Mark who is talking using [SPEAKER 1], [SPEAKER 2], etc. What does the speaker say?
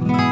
[SPEAKER 1] Bye.